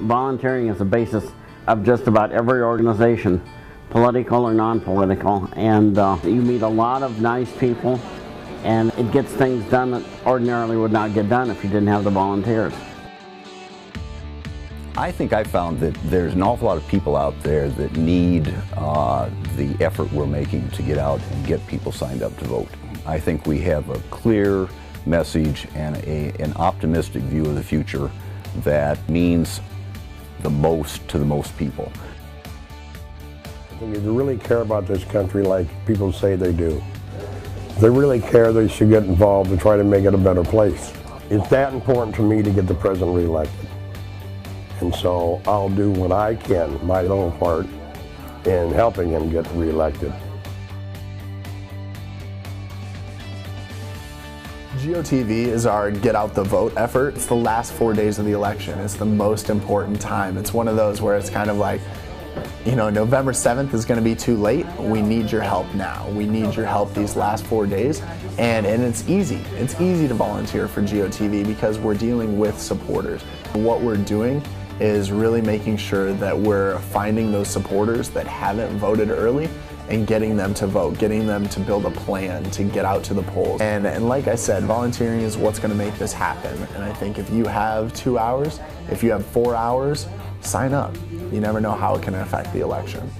volunteering is the basis of just about every organization, political or non-political, and uh, you meet a lot of nice people, and it gets things done that ordinarily would not get done if you didn't have the volunteers. I think I found that there's an awful lot of people out there that need uh, the effort we're making to get out and get people signed up to vote. I think we have a clear message and a, an optimistic view of the future that means the most to the most people. I think if you really care about this country like people say they do, if they really care, they should get involved and try to make it a better place. It's that important to me to get the president reelected. And so I'll do what I can, my little part, in helping him get reelected. GOTV is our get out the vote effort. It's the last four days of the election. It's the most important time. It's one of those where it's kind of like, you know, November 7th is going to be too late. We need your help now. We need your help these last four days. And, and it's easy. It's easy to volunteer for GOTV because we're dealing with supporters. What we're doing is really making sure that we're finding those supporters that haven't voted early and getting them to vote, getting them to build a plan to get out to the polls. And, and like I said, volunteering is what's going to make this happen. And I think if you have two hours, if you have four hours, sign up. You never know how it can affect the election.